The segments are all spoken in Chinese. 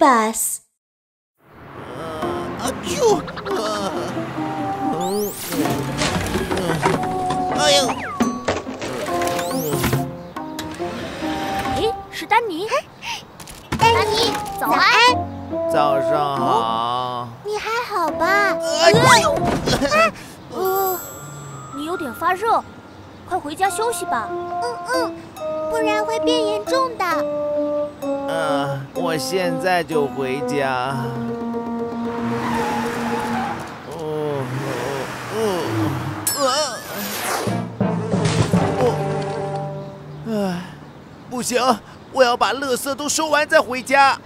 啊，嗯，哎呦，诶，是丹尼。丹尼，早安，早上好。你还好吧？啊啾！哦，你有点发热，快回家休息吧。嗯嗯，不然会变严重的。嗯，我现在就回家。哦哦哦，哦，唉，不行，我要把垃圾都收完再回家。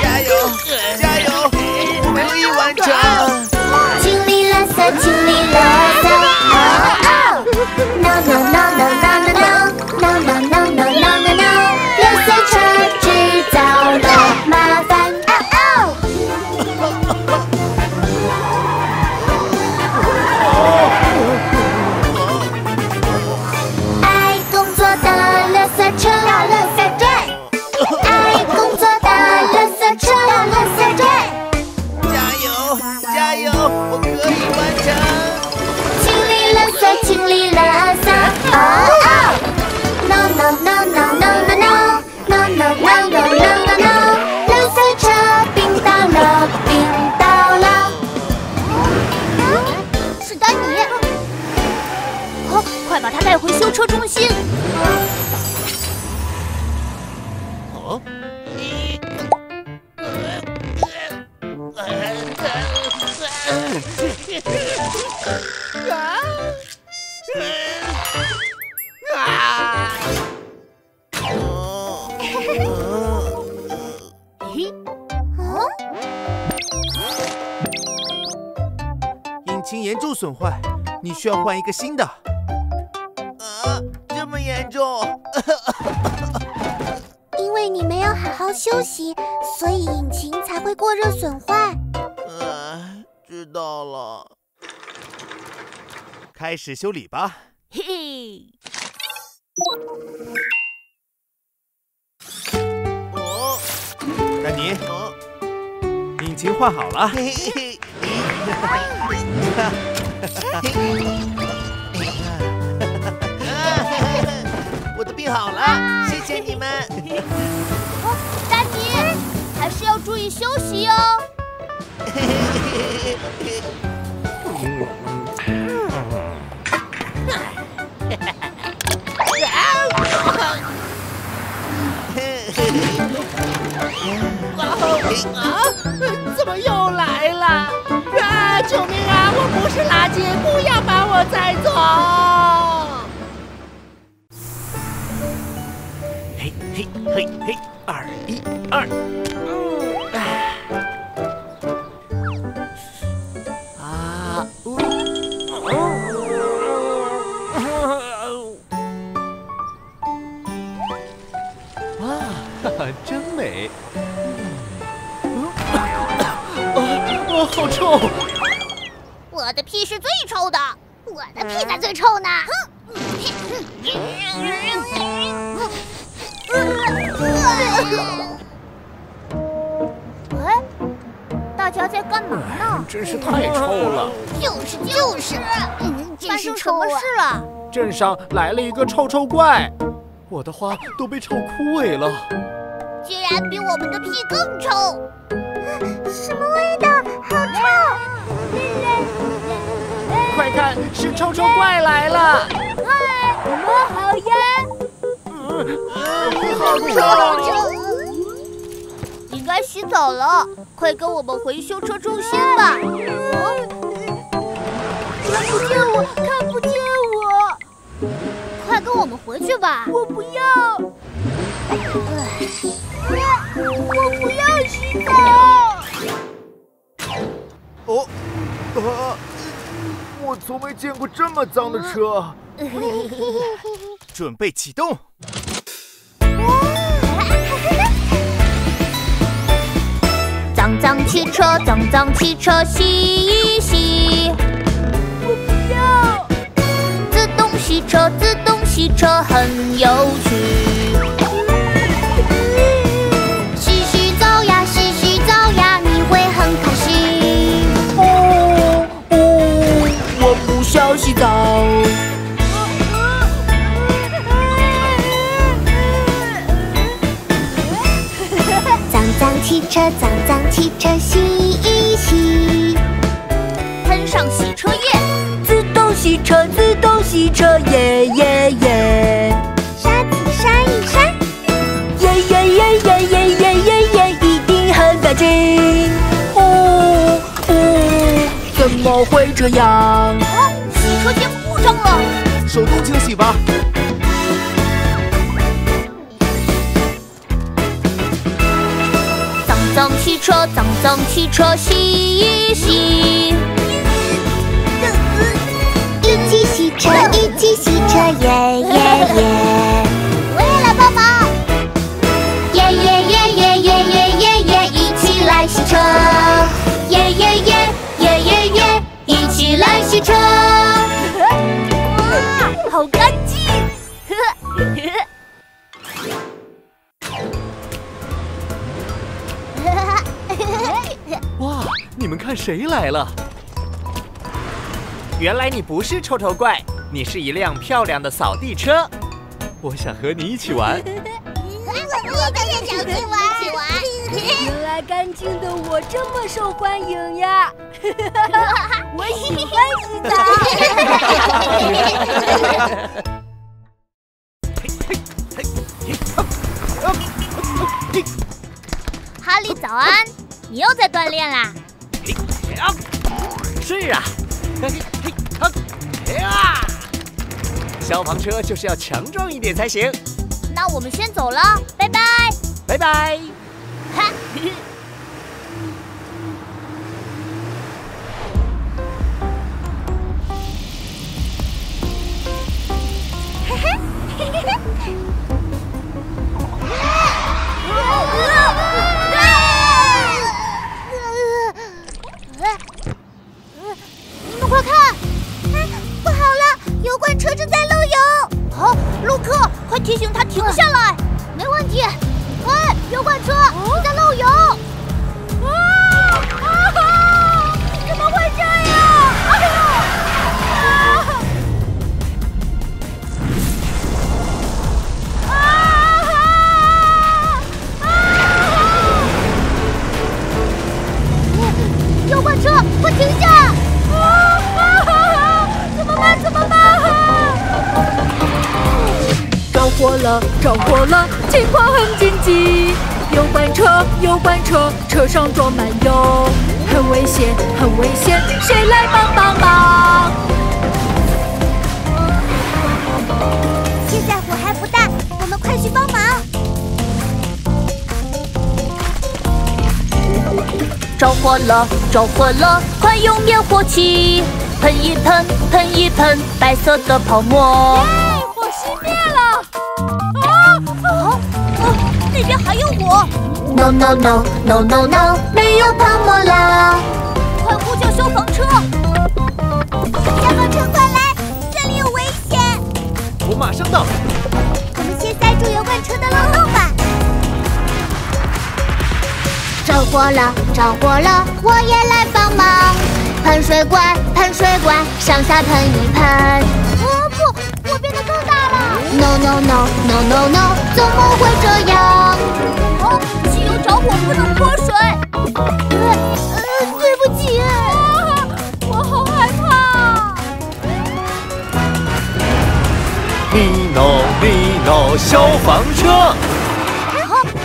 加油！加油！我们一完成。经历了，经历了。需要换一个新的。啊，这么严重？因为你没有好好休息，所以引擎才会过热损坏。呃，知道了。开始修理吧。嘿嘿，哦，丹尼，哦，引擎换好了。嘿嘿嘿。我的病好了，谢谢你们。哦，丹尼，还是要注意休息哦。啊！怎么又来了？救命啊！我不是垃圾，不要把我载走！嘿嘿嘿嘿，二一二。啊！哇，哈哈，真美！哦，好臭！我的屁是最臭的，我的屁才最臭呢！哎，大家在干嘛呢？真是太臭了！就是就是，发生什！么事了？镇上来了一个臭臭怪，我的花都被臭枯萎了。居然比我们的屁更臭！什么味道？好臭！快看，是臭臭怪来了！嗨，我们好呀！嗯好臭！应该洗澡了，快跟我们回修车中心吧。看不见我，看不见我，快跟我们回去吧。我不要，我不要洗澡。哦，啊！我从没见过这么脏的车。准备启动。脏脏汽车，脏脏汽车，洗一洗。我不要。自动洗车，自动洗车很有趣。洗澡。脏脏汽车，脏脏汽车，洗一洗。喷上洗车液，自动洗车，自动洗车，耶耶耶！沙子扇一扇，耶耶耶耶耶耶耶耶，一定很干净。哦哦，怎么会这样？手动清洗吧。脏脏汽车，脏脏汽车，洗一洗。一起洗车，一起洗车，耶耶耶！我也来帮忙。耶耶耶耶耶耶耶耶，一起来洗车！耶耶耶耶耶耶，一起来洗车！你们看谁来了？原来你不是臭臭怪，你是一辆漂亮的扫地车。我想和你一起玩。我们也想去玩，一起玩。原来干净的我这么受欢迎呀！我喜欢洗澡。哈利，早安！你又在锻炼啦？是啊，嘿嘿嘿嘿啊！消防车就是要强壮一点才行。那我们先走了，拜拜。拜拜。哈，提醒他停下来。没问题。喂，油罐车，你在漏油！啊啊！怎么会这样？哎呦！啊！啊！油罐车，快停下！火了，着火了，情况很紧急！油罐车，油罐车，车上装满油，很危险，很危险，谁来帮帮忙？现在火还不大，我们快去帮忙！着火了，着火了，快用灭火器喷一喷，喷一喷，白色的泡沫。火边还有我，No no no no no no，没有泡沫了！快呼叫消防车！消防车快来，这里有危险！我马上到。我们先塞住油罐车的漏洞吧。着火了，着火了，我也来帮忙。喷水管，喷水管，上下喷一喷。No no no no no no，怎么会这样？哦，汽油着火不能泼水。呃呃，对不起。啊，我好害怕。尼诺尼诺消防车，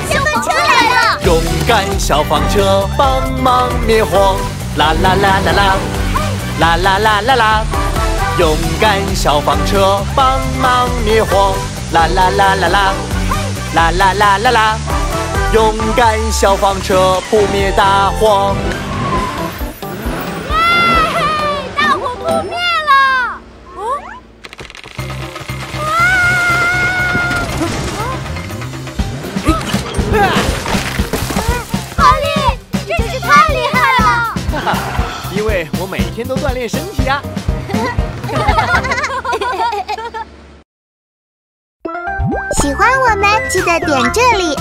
消防车来了！勇敢消防车帮忙灭火，啦啦啦啦啦，啦啦啦啦啦。勇敢消防车帮忙灭火，啦啦啦啦啦，啦啦啦啦啦。勇敢消防车扑灭大火。大火扑灭了！哦，哈利，你真是太厉害了！哈哈，因为我每天都锻炼身体啊。喜欢我们，记得点这里。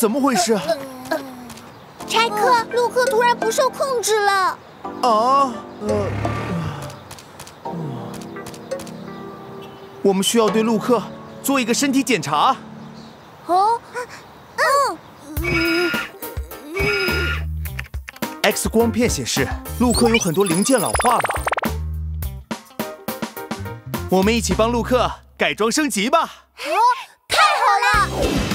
怎么回事啊？柴克，陆克突然不受控制了。啊，呃，我们需要对陆克做一个身体检查。哦，嗯，X 光片显示，陆克有很多零件老化了。我们一起帮陆克改装升级吧。哦太好了！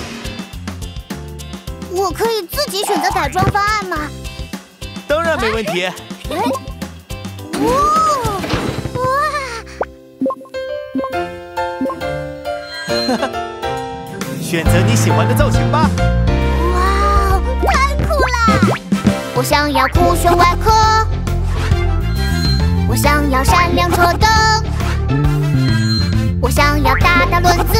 我可以自己选择改装方案吗？当然没问题。哦，哇！选择你喜欢的造型吧。哇，太酷了！我想要酷炫外壳，我想要闪亮车灯，我想要大大轮子，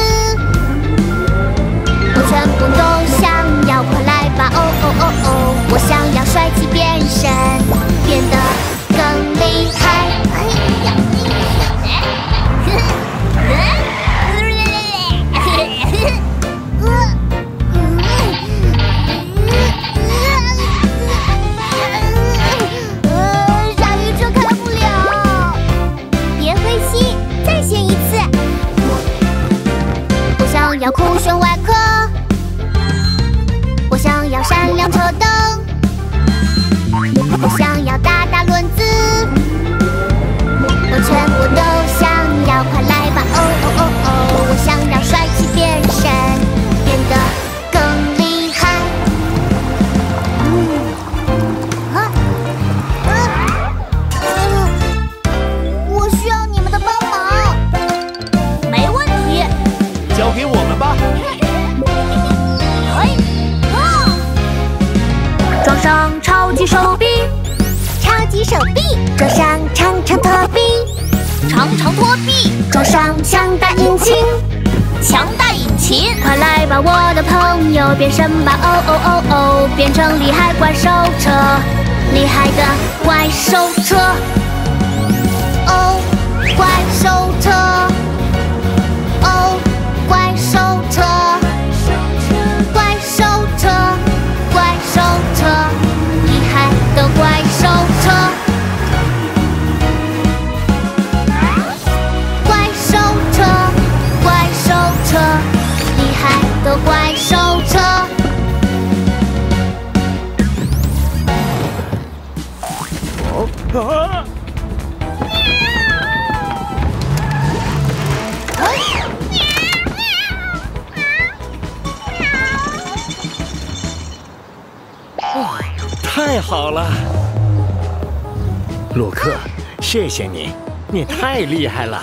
我全部都想吧！哦哦哦哦，我想要帅气变身，变得更厉害。要闪亮车灯，哦哦哦，变成厉害怪兽车，厉害的怪兽好了，洛克，谢谢你，你太厉害了。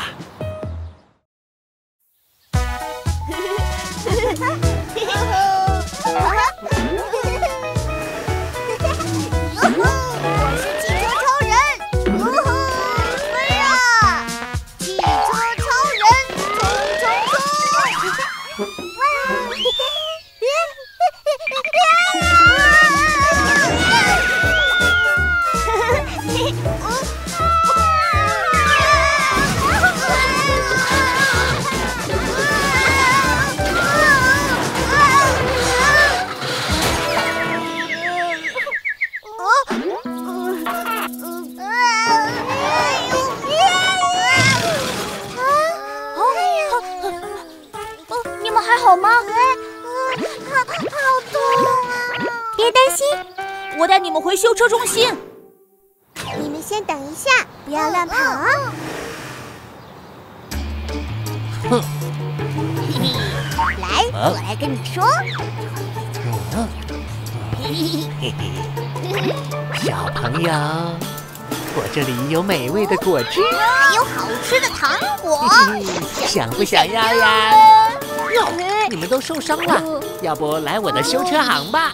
好吗？好，好痛啊！别担心，我带你们回修车中心。你们先等一下，不要乱跑啊！哼，嘿嘿，来，我来跟你说。嘿嘿，小朋友，我这里有美味的果汁，还有好吃的糖果，想不想要呀？哟，你们都受伤了，要不来我的修车行吧？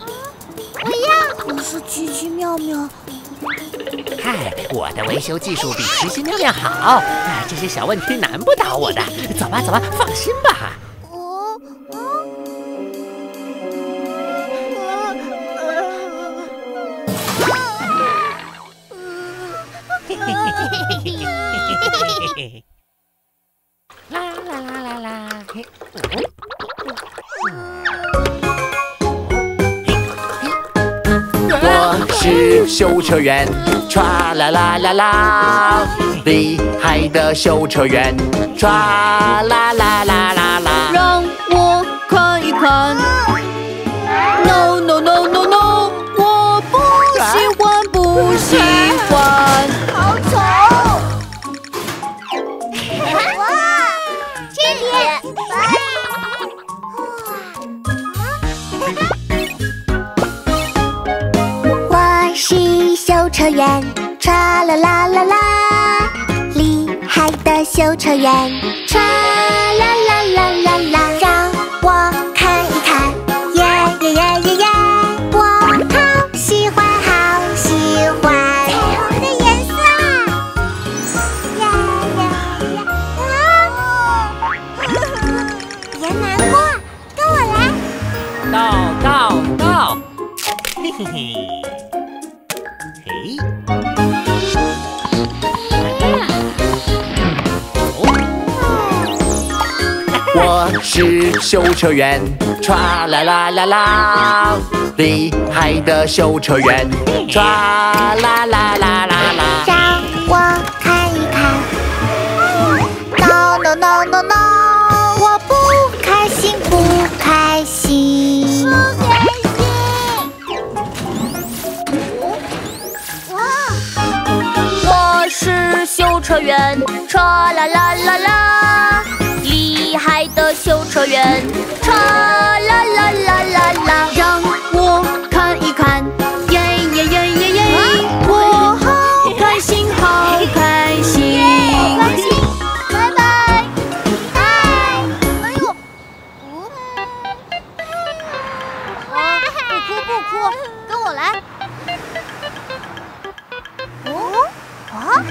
不要！我是奇奇妙妙。嗨，我的维修技术比奇奇妙妙好，那这些小问题难不倒我的。走吧，走吧，放心吧。啦啦啦啦啦！嘿，嗯。是修车员，唰啦啦啦啦，厉害的修车员，唰啦啦啦啦啦。让我看一看。No no no no no，我不喜欢，不喜欢。车员，唰啦啦啦啦，厉害的修车员，唰啦啦啦啦啦，让我看一看，耶耶耶耶耶，我好喜欢，好喜欢。彩虹的颜色，呀呀呀！啊！别难过，跟我来。到到到，嘿嘿，嘿。是修车员，唰啦啦啦啦，厉害的修车员，唰啦啦啦啦啦。让我看一看。No no no no no，我不开心，不开心。不开心。我是修车员，唰啦啦啦啦，修车员，唰啦啦啦啦啦，让我看一看，耶耶耶耶耶，我好开心，好开心。开心，拜拜，拜。哎呦，不哭不哭，跟我来。哦，啊，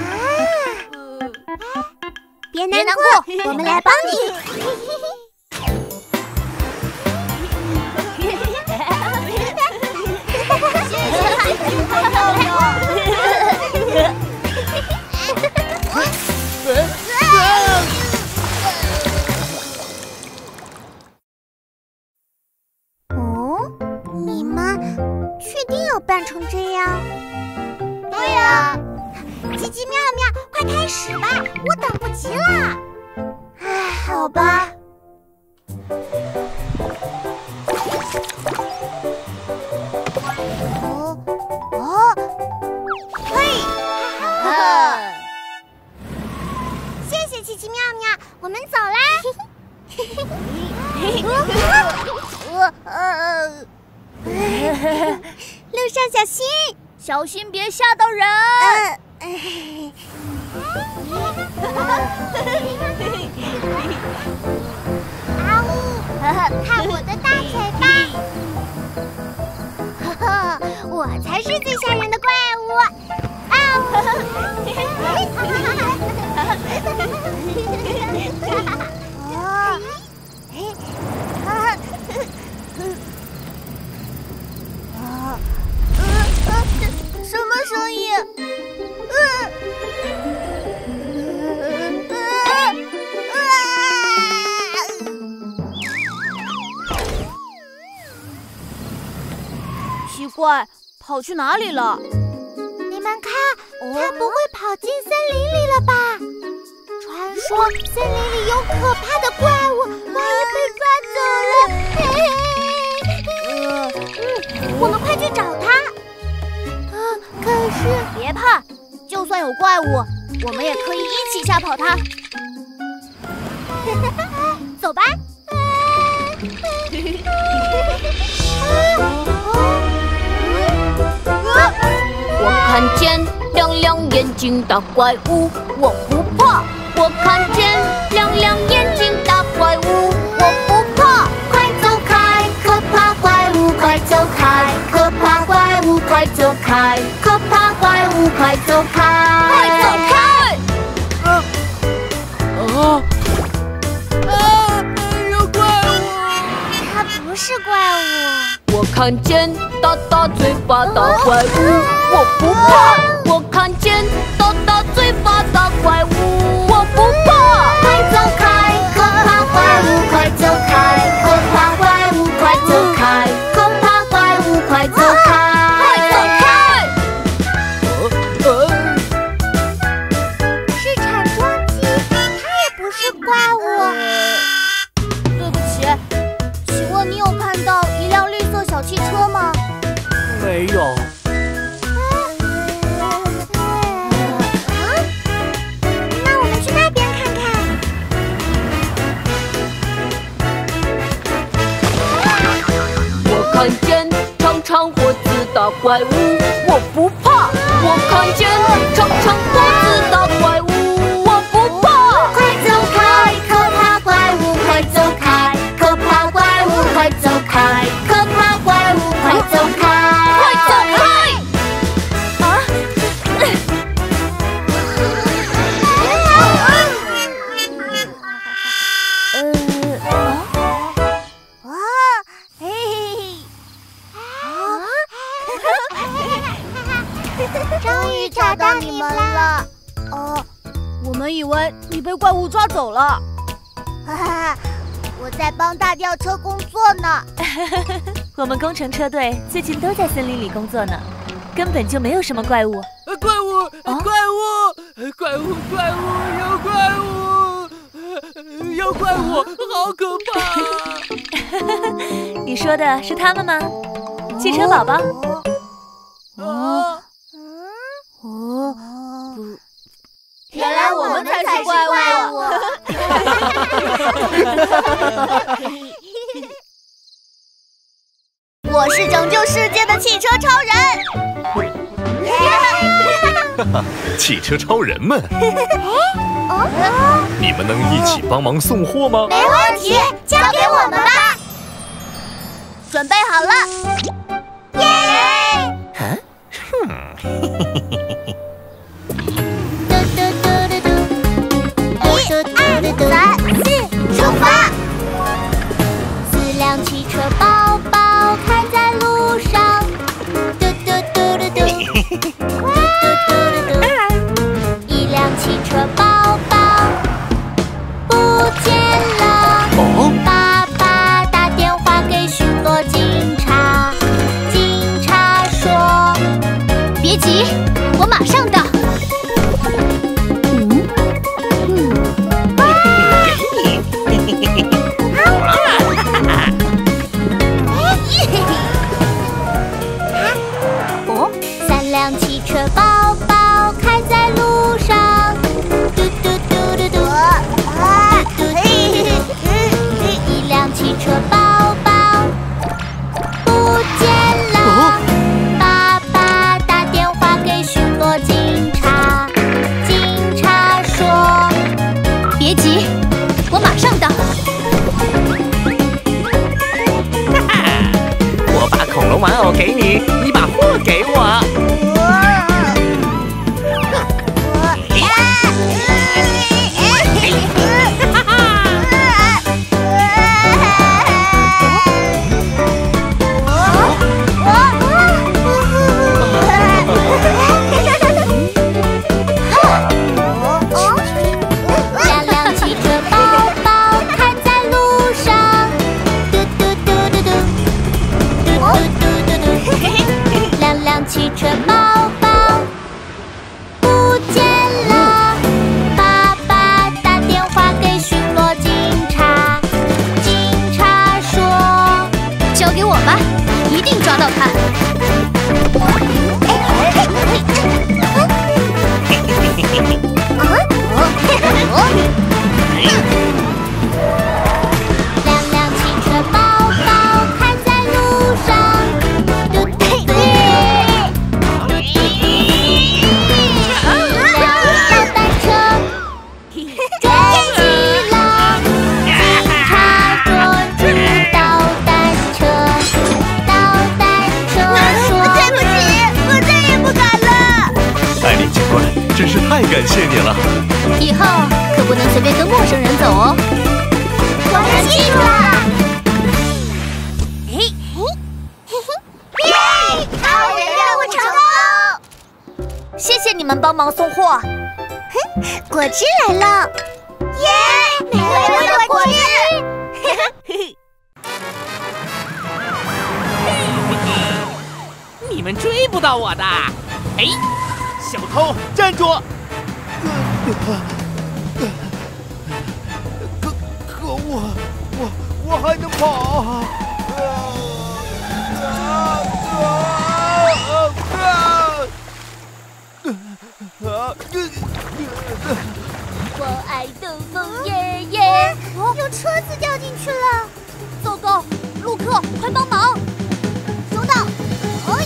别难过，我们来帮你。你们快看到。心别吓到人。啊呜，看我的大嘴巴！呵呵，我才是最吓人的跑去哪里了？你们看，它不会跑进森林里了吧？传说森林里有可怕的怪物，万一被抓走了，嘿嘿嗯，我们快去找它。可是别怕，就算有怪物，我们也可以一起吓跑它。看见亮亮眼睛大怪物，我不怕。我看见亮亮眼睛大怪物，我不怕。快走开，可怕怪物！快走开，可怕怪物！快走开，可怕怪物！快走开！看见大大嘴巴大怪物，我不怕。怪物，我不怕。我看见长长脖吊车工作呢。我们工程车队最近都在森林里工作呢，根本就没有什么怪物。呃怪物！啊怪物！怪物！怪物！有怪物！呃有怪物！好可怕！你说的是他们吗？汽车宝宝，啊！哦，原来我们才是怪物。我是拯救世界的汽车超人。汽车超人们，你们能一起帮忙送货吗？没问题，交给我们吧。准备好了，耶！嘟我马上记住了。嘿，嘿嘿，耶！超人任务成功。谢谢你们帮忙送货。果汁来了，耶！美味的果汁。你们追不到我的！哎，小偷站住！可快跑！我爱东风爷爷。有车子掉进去了，糟糕，陆克，快帮忙！收到。哎，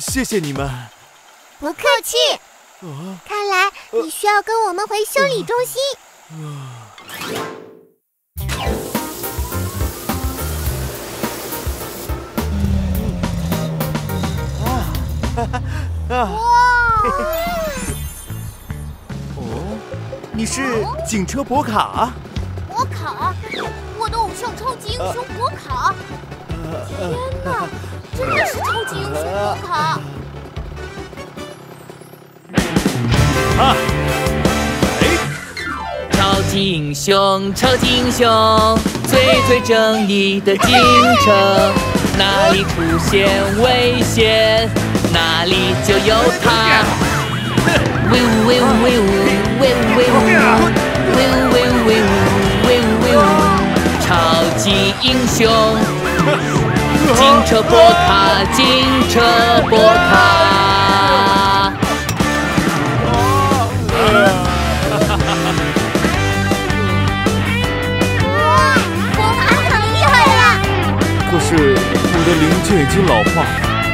谢谢你们。不客气。看来你需要跟我们回修理中心。哦，你是警车博卡？博卡，我的偶像超级英雄博卡！天哪，真的是超级英雄博卡！啊！超级英雄，超级英雄，最最正义的警车，哪里出现危险，哪里就有他。威武威武威武威武威武威武威武威武威武！超级英雄，警车博卡，警车博卡。哇，博卡很厉害呀！可是我的零件已经老化，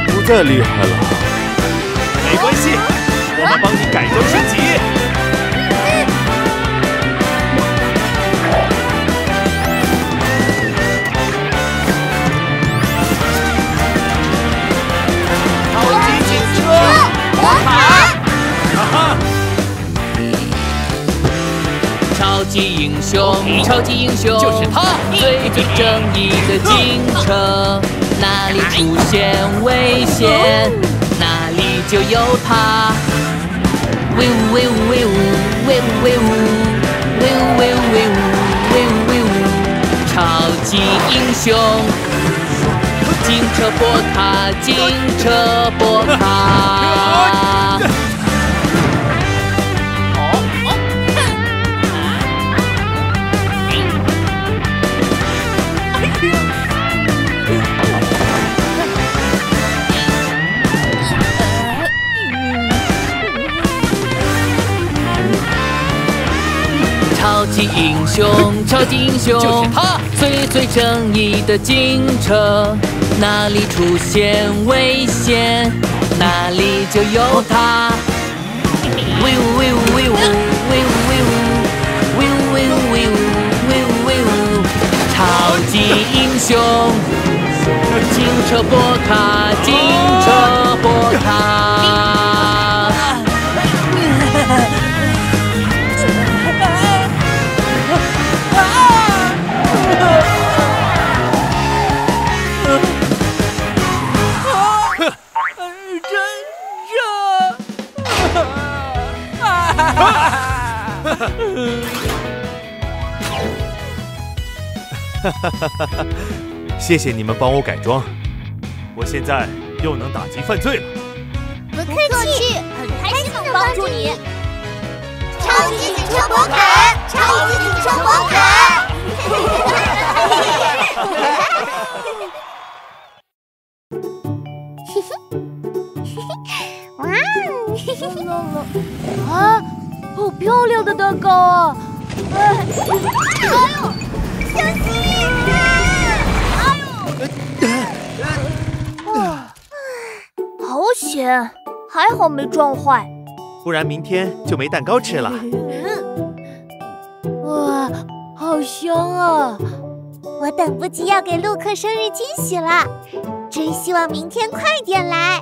不再厉害了。没关系，我们帮你改装升级。级英雄，超级英雄，就是他，最最正义的警车，哪里出现危险，哪里就有他。威武威武威武威武威武威武威武威武威武威武，超级英雄，警车波卡，警车波卡。英雄，超级英雄，就是他，最最正义的警车，哪里出现危险，哪里就有他。威武威武威武威武威武威武威武威武威武威武，超级英雄，警车博卡，警车博卡。谢谢你们帮我改装，我现在又能打击犯罪了。不客气，很开心能帮助你。超级警车博凯，超级警车博凯。哇！啊，好漂亮的蛋糕啊！哎呦，小心！哎呦！好险，还好没撞坏，不然明天就没蛋糕吃了。哇，好香啊！我等不及要给陆克生日惊喜了，真希望明天快点来。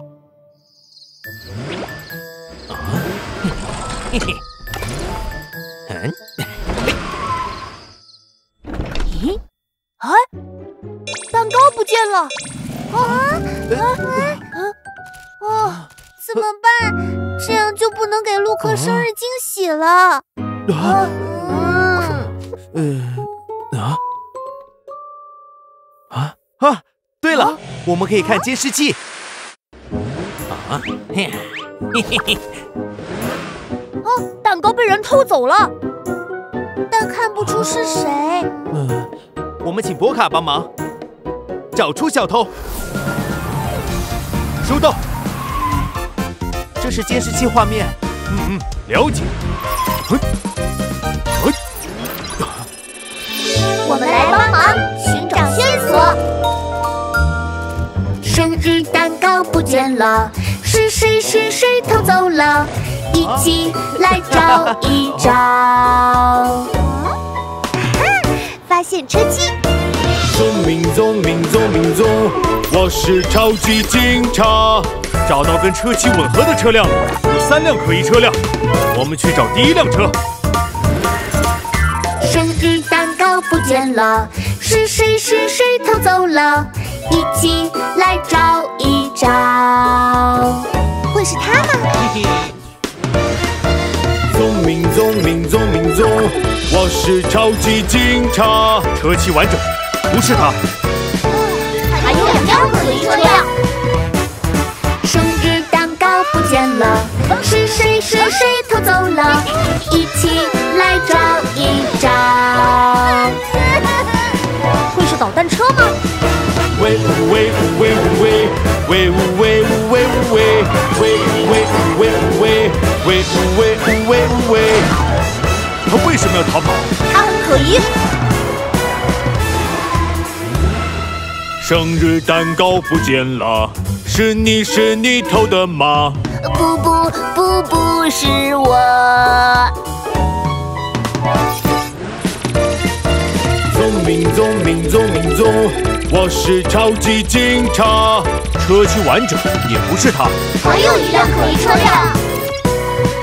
嘿嘿，见了！啊啊啊！啊！怎么办？这样就不能给陆克生日惊喜了。啊！嗯，啊啊啊！对了，我们可以看监视器。啊，嘿，嘿嘿嘿。哦，蛋糕被人偷走了，但看不出是谁。嗯，我们请博卡帮忙找出小偷。收到，这是监视器画面。嗯嗯，了解。我们来帮忙寻找线索。生日蛋糕不见了，是谁是谁偷走了？一起来找一找。发现车机。聪明聪明聪明聪，我是超级警察。找到跟车漆吻合的车辆，有三辆可疑车辆，我们去找第一辆车。生日蛋糕不见了，是谁是谁偷走了？一起来找一找。会是他吗？聪明聪明聪明聪，我是超级警察。车漆完整，不是他。还有两辆可疑车辆。生日蛋糕不见了，是谁是谁偷走了？一起来找一找。会是导弹车吗？喂呜喂呜喂呜喂，喂呜喂呜喂呜喂，喂呜喂呜喂呜喂，喂呜喂呜喂呜喂。他为什么要逃跑？他很可疑。生日蛋糕不见了，是你是你偷的吗？不不不不是我。聪明聪明聪明聪，我是超级警察。车漆完整，也不是他。还有一辆可疑车辆，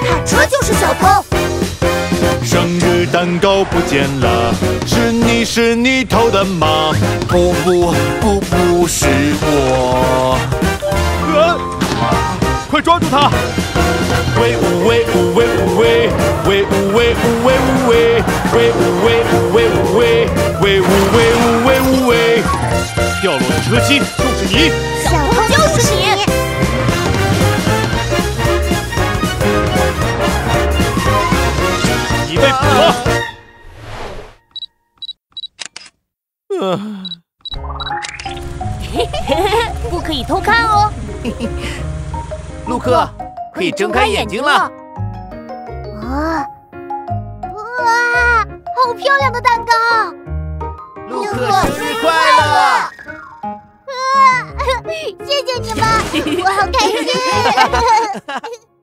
卡车就是小偷。生日蛋糕不见了，是你是你偷的吗？不不不不是我。呃，快抓住他！喂呜喂呜喂呜喂，喂呜喂呜喂呜喂，喂呜喂呜喂呜喂，喂呜喂呜喂呜喂。掉落的车漆就是你，不可以偷看哦。陆克，可以睁开眼睛了。啊！哇，好漂亮的蛋糕！陆克生日快乐！啊！谢谢你们，我好开心。